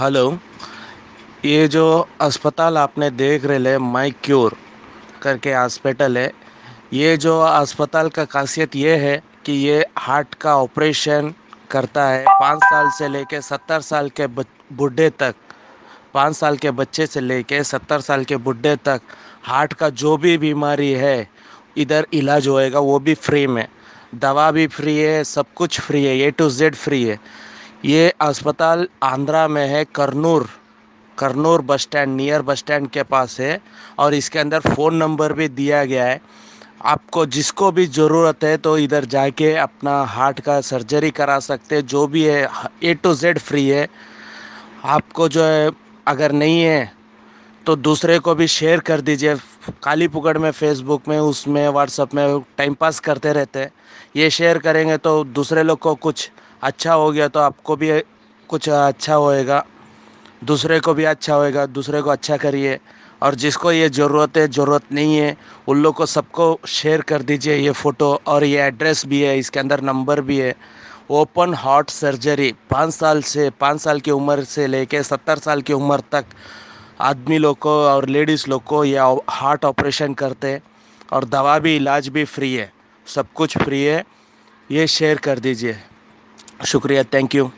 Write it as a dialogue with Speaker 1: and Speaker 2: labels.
Speaker 1: Hello. ये जो अस्पताल आपने देख रहे है माई क्योर करके हॉस्पिटल है, ये जो अस्पताल का खासियत ये है कि ये हार्ट का ऑपरेशन करता है। पाँच साल से लेके सत्तर साल के बूढ़े तक, पाँच साल के बच्चे से लेके सत्तर साल के बूढ़े तक हार्ट का जो भी बीमारी है, इधर इलाज होएगा, वो भी फ्री में। दवा भी फ्री है, सब कुछ फ्री है ए टू जेड फ्री है। ये अस्पताल आंध्रा में है, करनूर। करनूर bus stand, near bus stand के पास है और इसके अंदर फ़ोन नंबर भी दिया गया है। आपको जिसको भी ज़रूरत है तो इधर जाके अपना हार्ट का सर्जरी करा सकते हैं, जो भी है ए टू जेड फ्री है। आपको जो है, अगर नहीं है तो दूसरे को भी शेयर कर दीजिए। काली पुकड़ में फेसबुक में, उसमें व्हाट्सअप में टाइम पास करते रहते हैं। ये शेयर करेंगे तो दूसरे लोग को कुछ अच्छा हो गया तो आपको भी कुछ अच्छा होएगा। दूसरे को भी अच्छा होएगा, दूसरे को अच्छा करिए। और जिसको ये ज़रूरत है, ज़रूरत नहीं है, उन लोग को सबको शेयर कर दीजिए ये फ़ोटो और ये एड्रेस भी है, इसके अंदर नंबर भी है। ओपन हार्ट सर्जरी पाँच साल से, पाँच साल की उम्र से लेके सत्तर साल की उम्र तक आदमी लोग को और लेडीज़ लोग को यह हार्ट ऑपरेशन करते और दवा भी, इलाज भी फ्री है। सब कुछ फ्री है। ये शेयर कर दीजिए। शुक्रिया, थैंक यू।